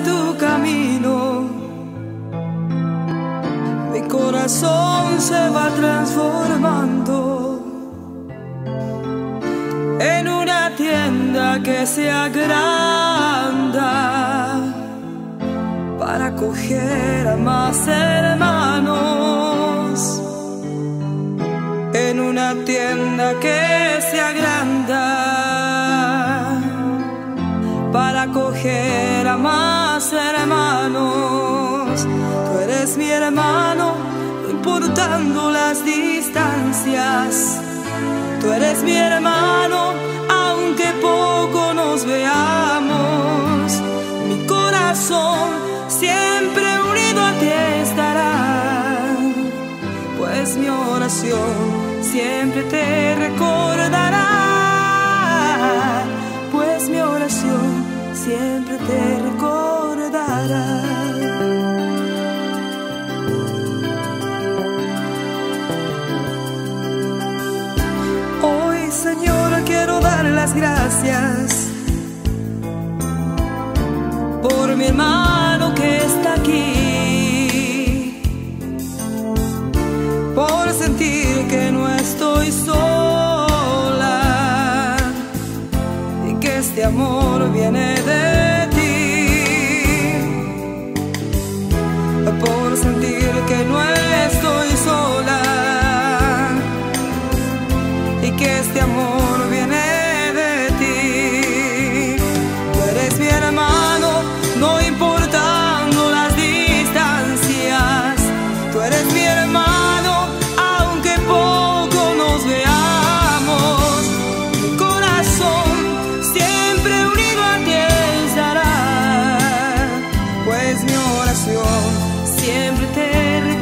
tu camino, mi corazón se va transformando en una tienda que se agranda para acoger a más hermanos. En una tienda que se agranda para acoger a más hermanos. Tú eres mi hermano, no importando las distancias. Tú eres mi hermano, aunque poco nos veamos. Mi corazón siempre unido a ti estará, pues mi oración siempre te recordará, pues mi oración siempre te recordará. Hoy, Señor, quiero dar las gracias por mi hermano que está aquí, por sentir que no estoy sola y que este amor viene de que este amor viene de ti. Tú eres mi hermano, no importando las distancias. Tú eres mi hermano, aunque poco nos veamos. Mi corazón siempre unido a ti estará, pues mi oración siempre te